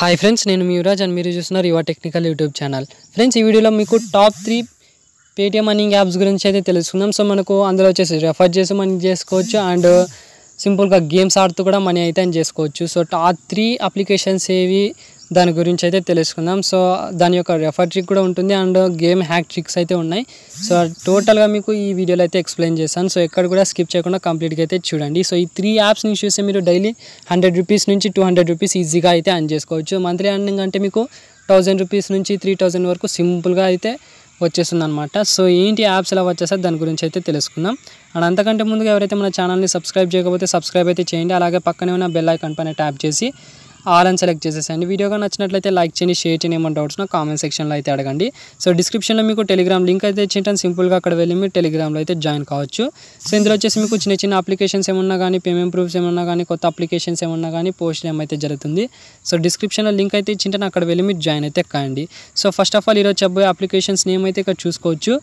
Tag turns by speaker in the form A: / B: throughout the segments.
A: Hi friends నేను మీ Yuvraj and మీరు చూస్తున్నారు యువ టెక్నికల్ యూట్యూబ్ ఛానల్ ఫ్రెండ్స్ ఈ వీడియోలో మీకు top three Paytm money apps గురించి అయితే తెలుసుకుందాం. సో మనకు అందులో వచ్చేసి రెఫర్ చేసి మనీ చేసుకోవచ్చు అండ్ సింపుల్గా గేమ్స్ ఆడుతూ కూడా మనీ అయితే అని చేసుకోవచ్చు. సో టాప్ త్రీ అప్లికేషన్స్ ఏవి దాని గురించి అయితే తెలుసుకుందాం. సో దాని యొక్క రెఫర్ ట్రిక్ కూడా ఉంటుంది అండ్ గేమ్ హ్యాక్ ట్రిక్స్ అయితే ఉన్నాయి. సో టోటల్గా మీకు ఈ వీడియోలో అయితే ఎక్స్ప్లెయిన్ చేస్తాను. సో ఎక్కడ కూడా స్కిప్ చేయకుండా కంప్లీట్గా అయితే చూడండి. సో ఈ త్రీ యాప్స్ని చూస్తే మీరు డైలీ హండ్రెడ్ రూపీస్ నుంచి టూ హండ్రెడ్ రూపీస్ ఈజీగా అయితే అర్న్ చేసుకోవచ్చు. మంత్లీ అర్నింగ్ అంటే మీకు థౌజండ్ రూపీస్ నుంచి త్రీ థౌజండ్ వరకు సింపుల్గా అయితే వచ్చేస్తుంది అనమాట సో ఏంటి యాప్స్ ఎలా వచ్చేసాయి దాని గురించి అయితే తెలుసుకుందాం. అండ్ అంతకంటే ముందుగా ఎవరైతే మన ఛానల్ని సబ్స్క్రైబ్ చేయకపోతే సబ్స్క్రైబ్ అయితే చేయండి. అలాగే పక్కనే ఉన్న బెల్ ఐకాన్ పైన ట్యాప్ చేసి ఆల్ అని సెలెక్ట్ చేసేసండి వీడియోగా నచ్చినట్లయితే లైక్ చేయండి షేర్ చేయండి ఏమైనా డౌట్స్ కామెంట్ సెక్షన్లో అయితే అడగండి. సో డిస్క్రిప్షన్లో మీకు టెలిగ్రామ్ లింక్ అయితే ఇచ్చింటాను సింపుల్గా అక్కడ వెళ్ళి మీరు టెలిగ్రామ్లో అయితే జాయిన్ కావచ్చు. సో ఇందులో వచ్చేసి మీకు చిన్న చిన్న అప్లికేషన్స్ ఏమన్నా కానీ పేమెంట్ ప్రూఫ్స్ ఏమన్నా కానీ కొత్త అప్లికేషన్స్ ఏమన్నా కానీ పోస్ట్ ఏమైతే జరుగుతుంది. సో డిస్క్రిప్షన్లో లింక్ అయితే ఇచ్చింటాను అక్కడ వెళ్ళి మీరు జాయిన్ అయితే కాండి సో ఫస్ట్ ఆఫ్ ఆల్ ఈరోజు చెప్పబోయే అప్లికేషన్స్ నేమ్ అయితే ఇక్కడ చూసుకోవచ్చు.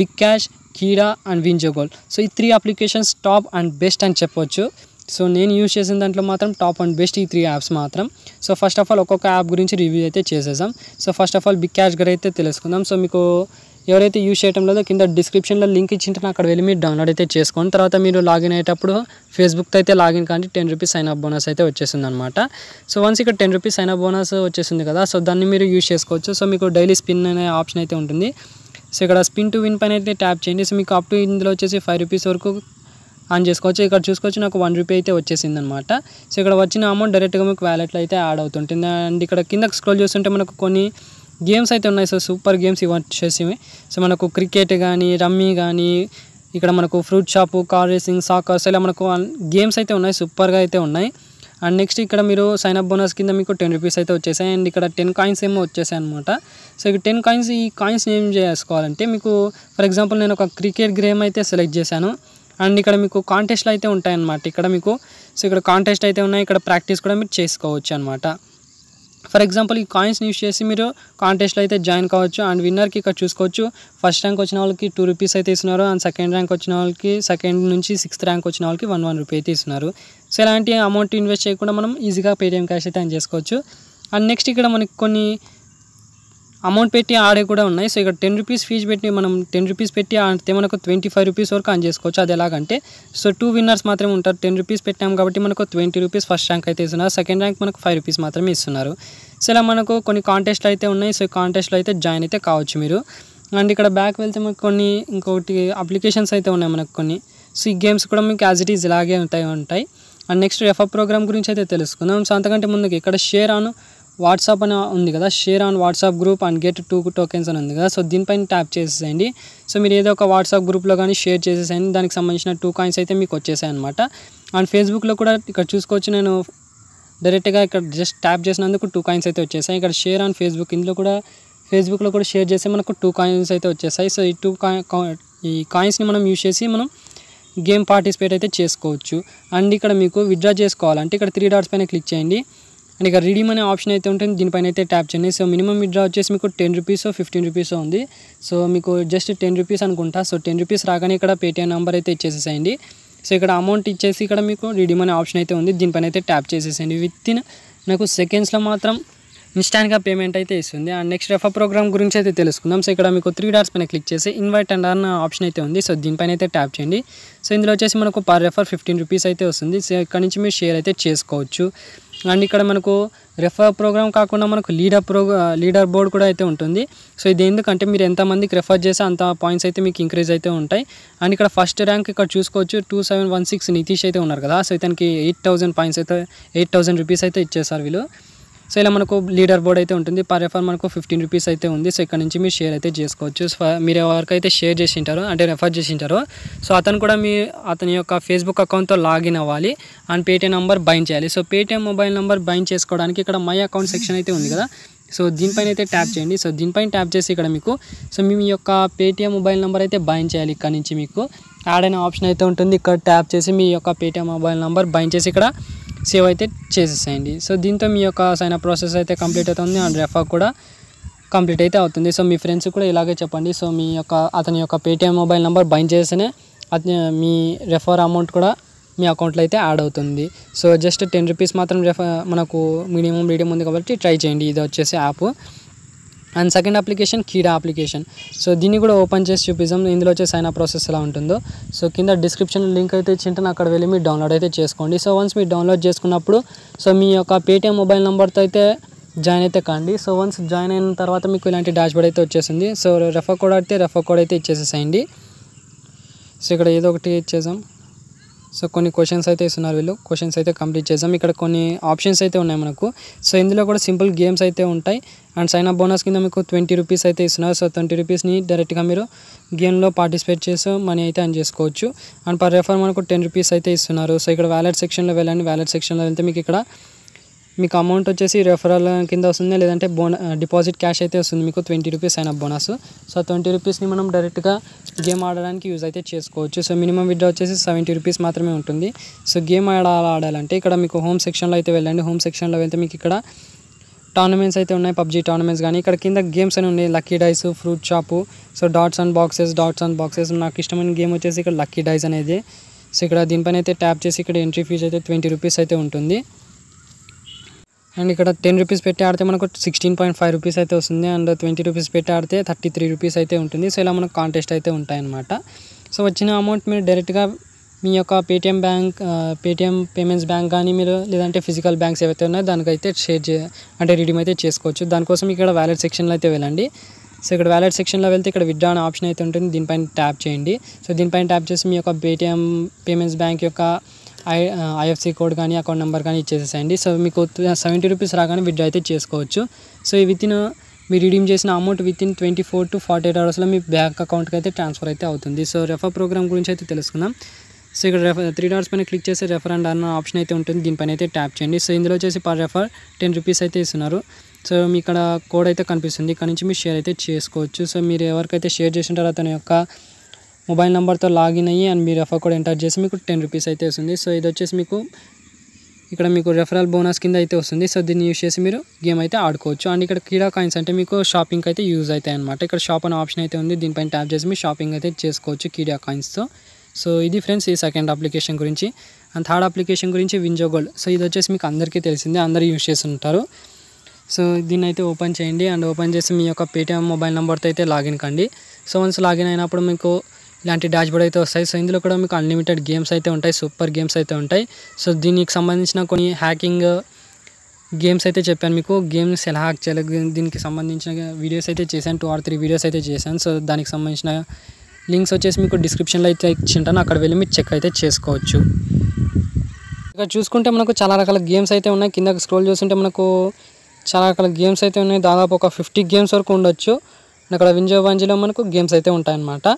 A: బిగ్ క్యాష్ కీడా అండ్ వింజోగోల్ సో ఈ three applications top and best అని చెప్పొచ్చు. సో నేను యూజ్ చేసిన దాంట్లో మాత్రం టాప్ అండ్ బెస్ట్ ఈ త్రీ యాప్స్ మాత్రం. సో ఫస్ట్ ఆఫ్ ఆల్ ఒక్కొక్క యాప్ గురించి రివ్యూ అయితే చేసేసాం. So first of all big cash గారు అయితే తెలుసుకుందాం. సో మీకు ఎవరైతే యూజ్ చేయటం లేదో కింద డిస్క్రిప్షన్లో లింక్ ఇచ్చింటే అక్కడ వెళ్ళి మీరు డౌన్లోడ్ అయితే చేసుకోండి. తర్వాత మీరు లాగిన్ అయ్యేటప్పుడు ఫేస్బుక్తో అయితే లాగిన్ కానీ ten rupees sign up bonus అయితే వచ్చేసింది అనమాట సో వన్స్ ఇక్కడ ten rupees sign up bonus వచ్చేసింది కదా సో దాన్ని మీరు యూజ్ చేసుకోవచ్చు. సో మీకు డైలీ స్పిన్ అనే ఆప్షన్ అయితే ఉంటుంది. సో ఇక్కడ స్పిన్ టు విన్ పైన అయితే ట్యాప్ చేయండి. సో మీకు అప్ టు ఇందులో వచ్చేసి ఫైవ్ రూపీస్ వరకు ఆన్ చేసుకోవచ్చు. ఇక్కడ చూసుకోవచ్చు నాకు వన్ రూపీ అయితే వచ్చేసింది అనమాట సో ఇక్కడ వచ్చిన అమౌంట్ డైరెక్ట్గా మీకు వ్యాలెట్లో అయితే యాడ్ అవుతుంటుంది. అండ్ ఇక్కడ కిందకి స్క్రోల్ చేస్తుంటే మనకు కొన్ని గేమ్స్ అయితే ఉన్నాయి. సో సూపర్ గేమ్స్ ఇవి వచ్చేసి సో మనకు క్రికెట్ కానీ రమ్మీ కానీ ఇక్కడ మనకు fruit shop car racing soccers ఇలా మనకు గేమ్స్ అయితే ఉన్నాయి. సూపర్గా అయితే ఉన్నాయి. అండ్ నెక్స్ట్ ఇక్కడ మీరు సైన్ అప్ బోనస్ కింద మీకు టెన్ రూపీస్ అయితే వచ్చేసాయి. అండ్ ఇక్కడ టెన్ కాయిన్స్ ఏమో వచ్చేసాయి అనమాట. సో ఇక టెన్ కాయిన్స్ ఈ కాయిన్స్ ఏం చేసుకోవాలంటే మీకు ఫర్ ఎగ్జాంపుల్ నేను ఒక క్రికెట్ గేమ్ అయితే సెలెక్ట్ చేశాను. అండ్ ఇక్కడ మీకు కాంటెస్ట్లు అయితే ఉంటాయన్నమాట. ఇక్కడ మీకు సో ఇక్కడ కాంటెస్ట్ అయితే ఉన్నాయి. ఇక్కడ ప్రాక్టీస్ కూడా మీరు చేసుకోవచ్చు అనమాట ఫర్ ఎగ్జాంపుల్ ఈ కాయిన్స్ యూస్ చేసి మీరు కాంటెస్ట్లో అయితే జాయిన్ కావచ్చు. అండ్ విన్నర్కి ఇక్కడ చూసుకోవచ్చు. ఫస్ట్ ర్యాంక్ వచ్చిన వాళ్ళకి టూ రూపీస్ అయితే ఇస్తున్నారు. అండ్ సెకండ్ ర్యాంక్ వచ్చిన వాళ్ళకి సెకండ్ నుంచి సిక్స్త్ ర్యాంక్ వచ్చిన వాళ్ళకి వన్ వన్ రూపీ అయితే ఇస్తున్నారు. సో ఇలాంటి అమౌంట్ ఇన్వెస్ట్ చేయకుండా మనం ఈజీగా పేటిఎం క్యాష్ అయితే అని చేసుకోవచ్చు. అండ్ నెక్స్ట్ ఇక్కడ మనకి కొన్ని అమౌంట్ పెట్టి ఆడే కూడా ఉన్నాయి. సో ఇక్కడ టెన్ రూపీస్ ఫీజు పెట్టి మనం టెన్ రూపీస్ పెట్టి ఆడితే మనకు ట్వంటీ ఫైవ్ రూపీస్ వరకు ఆన్ చేసుకోవచ్చు. అది ఎలాగంటే సో టూ విన్నర్స్ మాత్రమే ఉంటారు. టెన్ రూపీస్ పెట్టాం కాబట్టి మనకు ట్వంటీ రూపీస్ ఫస్ట్ ర్యాంక్ అయితే ఇస్తున్నారు. సెకండ్ ర్యాంక్ మనకు ఫైవ్ రూపీస్ మాత్రమే ఇస్తున్నారు. సో ఇలా మనకు కొన్ని కాంటెస్ట్లు అయితే ఉన్నాయి. సో కాంటెస్ట్లో అయితే జాయిన్ అయితే కావచ్చు మీరు. అండ్ ఇక్కడ బ్యాక్ వెళ్తే మనకు కొన్ని ఇంకోటి అప్లికేషన్స్ అయితే ఉన్నాయి మనకు కొన్ని. సో ఈ గేమ్స్ కూడా మీకు యాజ్ ఇట్ ఈజ్ ఇలాగే ఉంటాయి ఉంటాయి. అండ్ నెక్స్ట్ రెఫర్ ప్రోగ్రామ్ గురించి అయితే తెలుసుకుందాం. సో అంతకంటే ముందుకు ఇక్కడ షేర్ ఆన్. వాట్సాప్ అని ఉంది కదా share on WhatsApp group and get two tokens అని ఉంది కదా. సో దీనిపైన ట్యాప్ చేసేసేయండి. సో మీరు ఏదో ఒక వాట్సాప్ గ్రూప్లో కానీ షేర్ చేసేసేయండి. దానికి సంబంధించిన టూ కాయిన్స్ అయితే మీకు వచ్చేసాయి అనమాట అండ్ ఫేస్బుక్లో కూడా ఇక్కడ చూసుకోవచ్చు నేను డైరెక్ట్గా ఇక్కడ జస్ట్ ట్యాప్ చేసినందుకు టూ కాయిన్స్ అయితే వచ్చేసాయి. ఇక్కడ షేర్ ఆన్ ఫేస్బుక్ ఇందులో కూడా ఫేస్బుక్లో కూడా షేర్ చేస్తే మనకు టూ కాయిన్స్ అయితే వచ్చేసాయి. సో ఈ టూ ఈ కాయిన్స్ని మనం యూజ్ చేసి మనం గేమ్ పార్టిసిపేట్ అయితే చేసుకోవచ్చు. అండ్ ఇక్కడ మీకు విత్డ్రా చేసుకోవాలంటే ఇక్కడ త్రీ డాట్స్ పైన క్లిక్ చేయండి. అండ్ ఇక రిడీమ్ అనే ఆప్షన్ అయితే ఉంటుంది. దీనిపైన అయితే ట్యాప్ చేయండి. సో మినిమం విత్డ్రా వచ్చేసి మీకు టెన్ రూపీస్ ఫిఫ్టీన్ రూపీస్ ఉంది. సో మీకు జస్ట్ టెన్ రూపీస్ అనుకుంటా. సో టెన్ రూపీస్ రాగానే ఇక్కడ పేటీఎం నెంబర్ అయితే ఇచ్చేసేసేయండి. సో ఇక్కడ అమౌంట్ ఇచ్చేసి ఇక్కడ మీకు రిడీమ్ అనే ఆప్షన్ అయితే ఉంది. దీనిపైన అయితే ట్యాప్ చేసేసేయండి. విత్ ఇన్ నాకు సెకండ్స్లో మాత్రం ఇన్స్టాంట్గా పేమెంట్ అయితే ఇస్తుంది. అండ్ నెక్స్ట్ రెఫర్ ప్రోగ్రామ్ గురించి అయితే తెలుసుకుందాం. సో ఇక్కడ మీకు త్రీ డాట్స్ పైన క్లిక్ చేసి ఇన్వైట్ అండ్ అన్న ఆప్షన్ అయితే ఉంది. సో దీనిపైన అయితే ట్యాప్ చేయండి. సో ఇందులో వచ్చేసి మనకు పర్ రెఫర్ ఫిఫ్టీన్ రూపీస్ అయితే వస్తుంది. సో ఇక్కడ నుంచి మీరు షేర్ అయితే చేసుకోవచ్చు. అండ్ ఇక్కడ మనకు రెఫర్ ప్రోగ్రామ్ కాకుండా మనకు లీడర్ ప్రోగ్రా లీడర్ బోర్డ్ కూడా అయితే ఉంటుంది. సో ఇది ఎందుకంటే మీరు ఎంతమందికి రెఫర్ చేస్తే అంత పాయింట్స్ అయితే మీకు ఇంక్రీజ్ అయితే ఉంటాయి. అండ్ ఇక్కడ ఫస్ట్ ర్యాంక్ ఇక్కడ చూసుకోవచ్చు. Two seven one six Nitish అయితే ఉన్నారు కదా. సో ఇతనికి ఎయిట్ థౌసండ్ పాయింట్స్ అయితే ఎయిట్ థౌసండ్ రూపీస్ అయితే ఇచ్చేసారు వీళ్ళు. సో ఇలా మనకు లీడర్ బోర్డ్ అయితే ఉంటుంది. పర్ రెఫర్ మనకు ఫిఫ్టీన్ రూపీస్ అయితే ఉంది. సో ఇక్కడ నుంచి మీరు షేర్ అయితే చేసుకోవచ్చు. సో మీరు ఎవరికైతే షేర్ చేసి ఉంటారో అంటే రెఫర్ చేసి ఉంటారో సో అతను కూడా మీ అతని యొక్క ఫేస్బుక్ అకౌంట్తో లాగిన్ అవ్వాలి. అండ్ పేటీఎం నెంబర్ బైండ్ చేయాలి. So Paytm mobile number bind చేసుకోవడానికి ఇక్కడ మై అకౌంట్ సెక్షన్ అయితే ఉంది కదా. సో దీనిపైన అయితే ట్యాప్ చేయండి. సో దీనిపైన ట్యాప్ చేసి ఇక్కడ మీకు సో మీ యొక్క పేటీఎం మొబైల్ నెంబర్ అయితే బైండ్ చేయాలి ఇక్కడ నుంచి మీకు. యాడ్ అయిన ఆప్షన్ అయితే ఉంటుంది. ఇక్కడ ట్యాప్ చేసి మీ యొక్క పేటీఎం మొబైల్ నెంబర్ బైండ్ చేసి ఇక్కడ సేవ్ అయితే చేసేసేయండి. సో దీంతో మీ యొక్క సైన్ ప్రాసెస్ అయితే కంప్లీట్ అవుతుంది అండ్ రెఫర్ కూడా కంప్లీట్ అయితే అవుతుంది. సో మీ ఫ్రెండ్స్ కూడా ఇలాగే చెప్పండి. సో మీ యొక్క అతని యొక్క పేటీఎం మొబైల్ నెంబర్ బైండ్ చేస్తేనే అతని మీ రెఫర్ అమౌంట్ కూడా మీ అకౌంట్లో అయితే యాడ్ అవుతుంది. సో జస్ట్ టెన్ రూపీస్ మాత్రం రెఫర్ మనకు మినిమం రీడియం ఉంది కాబట్టి ట్రై చేయండి. ఇది వచ్చేసి app and second application Keeda application so దీన్ని కూడా ఓపెన్ చేసి చూపిస్తాం ఇందులో వచ్చే సైన్ అప్ ప్రాసెస్ ఎలా ఉంటుందో. సో కింద డిస్క్రిప్షన్ లింక్ అయితే ఇచ్చింటే అక్కడ వెళ్ళి మీరు డౌన్లోడ్ అయితే చేసుకోండి. సో వన్స్ మీరు డౌన్లోడ్ చేసుకున్నప్పుడు సో మీ యొక్క పేటీఎం మొబైల్ నెంబర్తో అయితే జాయిన్ అయితే కాండి. సో వన్స్ జాయిన్ అయిన తర్వాత మీకు ఇలాంటి డాష్బోర్డ్ అయితే వచ్చేసింది. సో రెఫర్ కోడ్ అయితే రెఫర్ కోడ్ అయితే ఇచ్చేసేసేయండి సో ఇక్కడ ఏదో ఒకటి ఇచ్చేసాం సో కొన్ని క్వశ్చన్స్ అయితే ఇస్తున్నారు వీళ్ళు. క్వశ్చన్స్ అయితే కంప్లీట్ చేసాం ఇక్కడ కొన్ని ఆప్షన్స్ అయితే ఉన్నాయి మనకు. సో ఇందులో కూడా సింపుల్ గేమ్స్ అయితే ఉంటాయి. అండ్ సైన్ అప్ బోనస్ కింద మీకు ట్వంటీ రూపీస్ అయితే ఇస్తున్నారు. సో ట్వంటీ రూపీస్ని డైరెక్ట్గా మీరు గేమ్లో పార్టిసిపేట్ చేసి మనీ అయితే అన్ చేసుకోవచ్చు. అండ్ పర్ రెఫర్ మనకు టెన్ రూపీస్ అయితే ఇస్తున్నారు. సో ఇక్కడ వ్యాలెట్ సెక్షన్లో వెళ్ళండి. వ్యాలెట్ సెక్షన్లో వెళ్తే మీకు ఇక్కడ మీకు అమౌంట్ వచ్చేసి రెఫరల్ కింద వస్తుంది లేదంటే బోన డిపాజిట్ క్యాష్ అయితే వస్తుంది. మీకు ట్వంటీ రూపీస్ అయిన బోనస్ సో ట్వంటీ రూపీస్ని మనం డైరెక్ట్గా గేమ్ ఆడడానికి యూజ్ అయితే చేసుకోవచ్చు. సో మినిమం విడ్డా వచ్చేసి సెవెంటీ రూపీస్ మాత్రమే ఉంటుంది. సో గేమ్ ఆడ ఆడాలంటే ఇక్కడ మీకు హోమ్ సెక్షన్లో అయితే వెళ్ళండి. హోమ్ సెక్షన్లో వెళ్తే మీకు ఇక్కడ టోర్నమెంట్స్ అయితే ఉన్నాయి. పబ్జీ టోర్నమెంట్స్ కానీ ఇక్కడ కింద గేమ్స్ అని ఉన్నాయి. Lucky dice fruit shop so dots and boxes dots and boxes నాకు ఇష్టమైన గేమ్ వచ్చేసి ఇక్కడ లక్కీ డైస్ అనేది. సో ఇక్కడ దీనిపైన అయితే ట్యాప్ చేసి ఇక్కడ ఎంట్రీ ఫీజు అయితే ట్వంటీ రూపీస్ అయితే ఉంటుంది. అండ్ ఇక్కడ టెన్ రూపీస్ పెట్టి ఆడితే మనకు సిక్స్టీన్ పాయింట్ ఫైవ్ రూపీస్ అయితే వస్తుంది అండ్ ట్వంటీ రూపీస్ పెట్టి ఆడితే థర్టీ త్రీ రూపీస్ అయితే ఉంటుంది. సో ఇలా మనకు కాంటెస్ట్ అయితే ఉంటాయన్నమాట. సో వచ్చిన అమౌంట్ మీరు డైరెక్ట్గా మీ యొక్క Paytm bank Paytm payments bank కానీ మీరు లేదంటే ఫిజికల్ బ్యాంక్స్ ఏవైతే ఉన్నాయో దానికైతే షేర్ చే అంటే రిడీమ్ అయితే చేసుకోవచ్చు. దానికోసం ఇక్కడ వ్యాలెట్ సెక్షన్లో అయితే వెళ్ళండి. సో ఇక్కడ వ్యాలెట్ సెక్షన్లో వెళ్తే ఇక్కడ విత్డ్రా అనే ఆప్షన్ అయితే ఉంటుంది. దీనిపైన ట్యాప్ చేయండి. సో దీనిపైన ట్యాప్ చేసి మీ యొక్క పేటిఎం పేమెంట్స్ బ్యాంక్ యొక్క ఐ ఐఎఫ్సి కోడ్ కానీ అకౌంట్ నెంబర్ కానీ ఇచ్చేసేయండి సో మీకు సెవెంటీ రూపీస్ రాగానే విత్డ్రా అయితే చేసుకోవచ్చు. సో విత్ ఇన్ మీరు రిడీమ్ చేసిన amount within twenty four to forty eight అవర్స్లో మీ బ్యాంక్ అకౌంట్కి అయితే ట్రాన్స్ఫర్ అయితే అవుతుంది. సో రెఫర్ ప్రోగ్రామ్ గురించి అయితే తెలుసుకుందాం. సో ఇక్కడ రెఫర్ త్రీ డాట్స్ పైన క్లిక్ చేసి రెఫర్ అండ్ అన్న ఆప్షన్ అయితే ఉంటుంది. దీనిపైన అయితే ట్యాప్ చేయండి. సో ఇందులో వచ్చేసి పర్ రెఫర్ టెన్ రూపీస్ అయితే ఇస్తున్నారు. సో మీ ఇక్కడ కోడ్ అయితే కనిపిస్తుంది. ఇక్కడ నుంచి మీరు షేర్ అయితే చేసుకోవచ్చు. సో మీరు ఎవరికైతే షేర్ చేసిన తర్వాత యొక్క మొబైల్ నెంబర్తో లాగిన్ అయ్యి అండ్ మీ రెఫర్ కోడ్ ఎంటర్ చేసి మీకు టెన్ రూపీస్ అయితే వస్తుంది. సో ఇది వచ్చేసి మీకు ఇక్కడ మీకు రెఫరల్ బోనస్ కింద అయితే వస్తుంది. సో దీన్ని యూజ్ చేసి మీరు గేమ్ అయితే ఆడుకోవచ్చు. అండ్ ఇక్కడ కీడా కాయిన్స్ అంటే మీకు షాపింగ్ అయితే యూజ్ అవుతాయి అనమాట ఇక్కడ షాప్ అనే ఆప్షన్ అయితే ఉంది. దీనిపైన ట్యాప్ చేసి మీరు షాపింగ్ అయితే చేసుకోవచ్చు కీడా కాయిన్స్తో. సో ఇది ఫ్రెండ్స్ ఈ సెకండ్ అప్లికేషన్ గురించి. అండ్ థర్డ్ అప్లికేషన్ గురించి వింజో గోల్డ్ సో ఇది వచ్చేసి మీకు అందరికీ తెలిసిందే. అందరూ యూజ్ చేస్తుంటారు సో దీన్ని అయితే ఓపెన్ చేయండి. అండ్ ఓపెన్ చేసి మీ యొక్క పేటిఎం మొబైల్ నెంబర్తో అయితే లాగిన్ కండి. సో వన్స్ లాగిన్ అయినప్పుడు మీకు ఇలాంటి డాష్ బోర్డ్ అయితే వస్తాయి. సో ఇందులో కూడా మీకు అన్లిమిటెడ్ గేమ్స్ అయితే ఉంటాయి. సూపర్ గేమ్స్ అయితే ఉంటాయి. సో దీనికి సంబంధించిన కొన్ని హ్యాకింగ్ గేమ్స్ అయితే చెప్పాను మీకు. గేమ్స్ ఎలా హ్యాక్ చేయాలి? దీనికి సంబంధించిన వీడియోస్ అయితే చేశాను. టూ ఆర్ త్రీ వీడియోస్ అయితే చేశాను. సో దానికి సంబంధించిన లింక్స్ వచ్చేసి మీకు డిస్క్రిప్షన్లో అయితే ఇచ్చింటాను. అక్కడ వెళ్ళి మీరు చెక్ అయితే చేసుకోవచ్చు. ఇక్కడ చూసుకుంటే మనకు చాలా రకాల గేమ్స్ అయితే ఉన్నాయి. కిందకి స్క్రోల్ చూస్తుంటే మనకు చాలా రకాల గేమ్స్ అయితే ఉన్నాయి. దాదాపు ఒక ఫిఫ్టీ గేమ్స్ వరకు ఉండొచ్చు. అక్కడ వింజో బంజీలో మనకు గేమ్స్ అయితే ఉంటాయన్నమాట.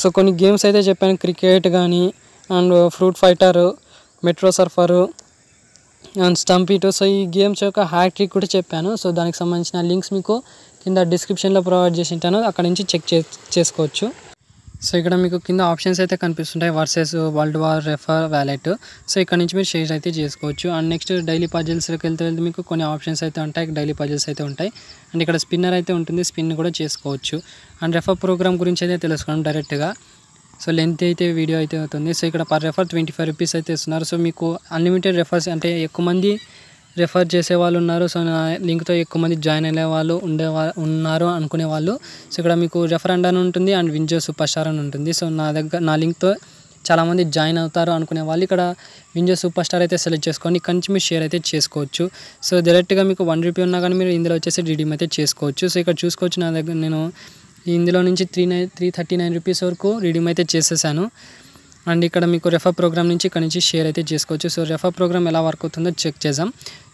A: సో కొన్ని గేమ్స్ అయితే చెప్పాను. క్రికెట్ కానీ and fruit fighter metro surfer and స్టంపీటు. So ఈ గేమ్స్ యొక్క హ్యాట్రిక్ కూడా చెప్పాను. సో దానికి సంబంధించిన లింక్స్ మీకు కింద డిస్క్రిప్షన్లో ప్రొవైడ్ చేసి ఉంటాను. అక్కడ నుంచి చెక్ చే చేసుకోవచ్చు. సో ఇక్కడ మీకు కింద ఆప్షన్స్ అయితే కనిపిస్తుంటాయి. Versus world war refer wallet. So ఇక్కడ నుంచి మీరు షేర్ అయితే చేసుకోవచ్చు. అండ్ నెక్స్ట్ డైలీ పజిల్స్లోకి వెళ్తే వెళ్తే మీకు కొన్ని ఆప్షన్స్ అయితే ఉంటాయి. డైలీ పజిల్స్ అయితే ఉంటాయి. అండ్ ఇక్కడ స్పిన్నర్ అయితే ఉంటుంది. స్పిన్ కూడా చేసుకోవచ్చు. అండ్ రెఫర్ ప్రోగ్రామ్ గురించి అయితే తెలుసుకోవడం డైరెక్ట్గా. సో లెంత్ అయితే వీడియో అయితే అవుతుంది. సో ఇక్కడ per refer twenty five rupees అయితే ఇస్తున్నారు. సో మీకు అన్లిమిటెడ్ రెఫర్స్ అంటే ఎక్కువ మంది రెఫర్ చేసే వాళ్ళు ఉన్నారు. సో నా లింక్తో ఎక్కువ మంది జాయిన్ అయ్యే వాళ్ళు ఉండే ఉన్నారు అనుకునే వాళ్ళు. సో ఇక్కడ మీకు రెఫర్ అండ్ అని ఉంటుంది అండ్ వింజో సూపర్ స్టార్ అని ఉంటుంది. సో నా దగ్గర నా లింక్తో చాలామంది జాయిన్ అవుతారు అనుకునే వాళ్ళు. ఇక్కడ వింజో సూపర్ స్టార్ అయితే సెలెక్ట్ చేసుకొని ఇక్కడ నుంచి మీరు షేర్ అయితే చేసుకోవచ్చు. సో డైరెక్ట్గా మీకు వన్ రూపీ ఉన్నా కానీ మీరు ఇందులో వచ్చేసి రిడీమ్ అయితే చేసుకోవచ్చు. సో ఇక్కడ చూసుకోవచ్చు నా దగ్గర నేను ఇందులో నుంచి three nine three thirty nine rupees వరకు రిడీమ్ అయితే చేసేసాను. అండ్ ఇక్కడ మీకు రెఫర్ ప్రోగ్రామ్ నుంచి ఇక్కడ నుంచి షేర్ అయితే చేసుకోవచ్చు. సో రెఫర్ ప్రోగ్రామ్ ఎలా వర్క్ అవుతుందో చెక్ చేద్దాం.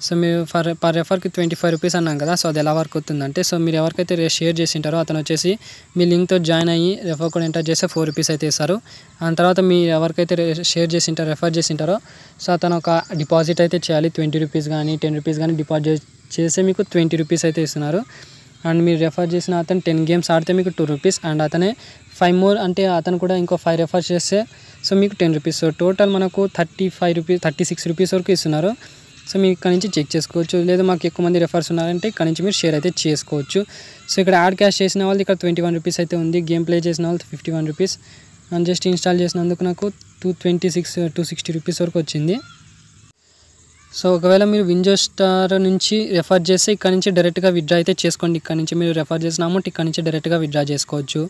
A: సో మీరు ఫర్ పర్ రెఫర్కి ట్వంటీ ఫైవ్ రూపీస్ అన్నాం కదా సో అది ఎలా వర్క్ అవుతుందంటే సో మీరు ఎవరికైతే షేర్ చేసింటారో అతను వచ్చేసి మీ లింక్తో జాయిన్ అయ్యి రెఫర్ కోడ్ ఎంటర్ చేస్తే ఫోర్ రూపీస్ అయితే ఇస్తారు. ఆ తర్వాత మీ ఎవరికైతే షేర్ చేసింటారో రెఫర్ చేసింటారో సో అతను ఒక డిపాజిట్ అయితే చేయాలి. ట్వంటీ రూపీస్ కానీ టెన్ రూపీస్ కానీ డిపాజిట్ చేస్తే మీకు ట్వంటీ రూపీస్ అయితే ఇస్తున్నారు. అండ్ మీరు రెఫర్ చేసిన అతను టెన్ గేమ్స్ ఆడితే మీకు టూ రూపీస్ అండ్ అతనే ఫైవ్ మోర్ అంటే అతను కూడా ఇంకో ఫైవ్ రెఫర్ చేస్తే సో మీకు టెన్ రూపీస్ సో టోటల్ మనకు thirty five rupees thirty six rupees వరకు ఇస్తున్నారు. సో మీరు ఇక్కడ నుంచి చెక్ చేసుకోవచ్చు. లేదా మాకు ఎక్కువ మంది రెఫర్స్ ఉన్నారంటే ఇక్కడ నుంచి మీరు షేర్ అయితే చేసుకోవచ్చు. సో ఇక్కడ యాడ్ క్యాష్ చేసిన వాళ్ళు ఇక్కడ ట్వంటీ వన్ రూపీస్ అయితే ఉంది. గేమ్ ప్లే చేసిన వాళ్ళు fifty one rupees and just install చేసినందుకు నాకు two twenty six two sixty rupees వరకు వచ్చింది. సో ఒకవేళ మీరు వింజో స్టార్ నుంచి రెఫర్ చేస్తే ఇక్కడ నుంచి డైరెక్ట్గా విత్డ్రా అయితే చేసుకోండి. ఇక్కడ నుంచి మీరు రెఫర్ చేసిన అమౌంట్ ఇక్కడ నుంచి డైరెక్ట్గా విత్డ్రా చేసుకోవచ్చు.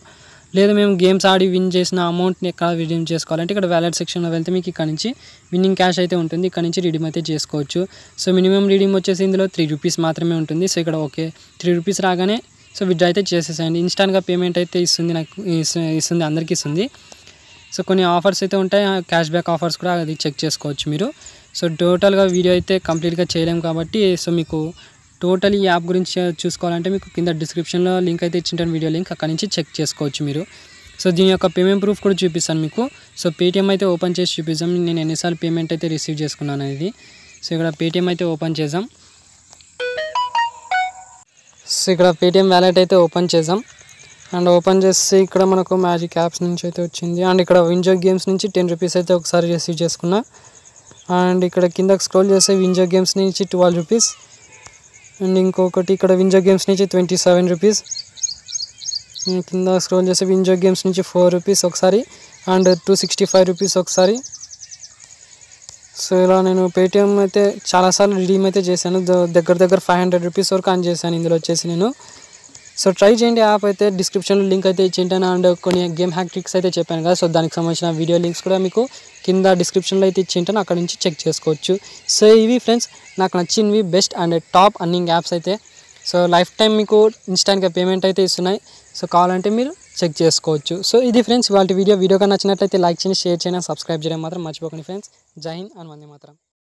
A: లేదు మేము గేమ్స్ ఆడి విన్ చేసిన అమౌంట్ని ఎక్కడ రిడీమ్ చేసుకోవాలంటే ఇక్కడ వ్యాలెట్ సెక్షన్లో వెళ్తే మీకు ఇక్కడ నుంచి విన్నింగ్ క్యాష్ అయితే ఉంటుంది. ఇక్కడ నుంచి రిడీమ్ అయితే చేసుకోవచ్చు. సో మినిమం రిడీమ్ వచ్చేసి ఇందులో త్రీ రూపీస్ మాత్రమే ఉంటుంది. సో ఇక్కడ ఓకే. త్రీ రూపీస్ రాగానే సో విడ్డ్రా అయితే చేసేసేయండి. ఇన్స్టాంట్గా పేమెంట్ అయితే ఇస్తుంది నాకు ఇస్తుంది అందరికీ ఇస్తుంది. సో కొన్ని ఆఫర్స్ అయితే ఉంటాయి. క్యాష్ బ్యాక్ ఆఫర్స్ కూడా అది చెక్ చేసుకోవచ్చు మీరు. సో టోటల్గా వీడియో అయితే కంప్లీట్గా చేయలేము కాబట్టి సో మీకు టోటల్ ఈ యాప్ గురించి చూసుకోవాలంటే మీకు కింద డిస్క్రిప్షన్లో లింక్ అయితే ఇచ్చింటాను వీడియో లింక్. అక్కడ నుంచి చెక్ చేసుకోవచ్చు మీరు. సో దీని యొక్క పేమెంట్ ప్రూఫ్ కూడా చూపిస్తాను మీకు. సో పేటిఎం అయితే ఓపెన్ చేసి చూపిస్తాం నేను ఎన్నిసార్లు పేమెంట్ అయితే రిసీవ్ చేసుకున్నాను అనేది. సో ఇక్కడ పేటిఎం అయితే ఓపెన్ చేద్దాం. సో ఇక్కడ పేటిఎం వ్యాలెట్ అయితే ఓపెన్ చేద్దాం. అండ్ ఓపెన్ చేసి ఇక్కడ మనకు మ్యాజిక్ యాప్స్ నుంచి అయితే వచ్చింది. అండ్ ఇక్కడ వింజో గేమ్స్ నుంచి టెన్ రూపీస్ అయితే ఒకసారి రిసీవ్ చేసుకున్నా. అండ్ ఇక్కడ కిందకి స్క్రోల్ చేస్తే వింజో గేమ్స్ నుంచి ట్వెల్వ్ రూపీస్. అండ్ ఇంకొకటి ఇక్కడ వింజో గేమ్స్ నుంచి ట్వంటీ సెవెన్ రూపీస్. కింద స్క్రోల్ చేస్తే వింజో గేమ్స్ నుంచి ఫోర్ రూపీస్ ఒకసారి and two sixty five rupees ఒకసారి. సో ఇలా నేను పేటిఎం అయితే చాలాసార్లు రిడీమ్ అయితే చేశాను. దగ్గర దగ్గర ఫైవ్ హండ్రెడ్ రూపీస్ వరకు ఆన్ చేశాను. ఇందులో వచ్చేసి నేను. సో ట్రై చేయండి యాప్ అయితే డిస్క్రిప్షన్లో లింక్ అయితే ఇచ్చింటాను అండ్ కొన్ని గేమ్ హ్యాక్ ట్రిక్స్ అయితే చెప్పాను కదా. సో దానికి సంబంధించిన వీడియో లింక్స్ కూడా మీకు కింద డిస్క్రిప్షన్లో అయితే ఇచ్చింటాను అక్కడ నుంచి చెక్ చేసుకోవచ్చు. సో ఇవి ఫ్రెండ్స్ నాకు నచ్చినవి best and top earning apps అయితే. సో లైఫ్ టైం మీకు ఇన్స్టాంట్గా పేమెంట్ అయితే ఇస్తున్నాయి. సో కావాలంటే మీరు చెక్ చేసుకోవచ్చు. సో ఇది ఫ్రెండ్స్ వాళ్ళ వీడియో వీడియోగా నచ్చినట్లయితే లైక్ చేయండి షేర్ చేయండి సబ్స్క్రైబ్ చేయడం మాత్రం మర్చిపోకండి ఫ్రెండ్స్ జై హింద్ అని వందే మాత్రం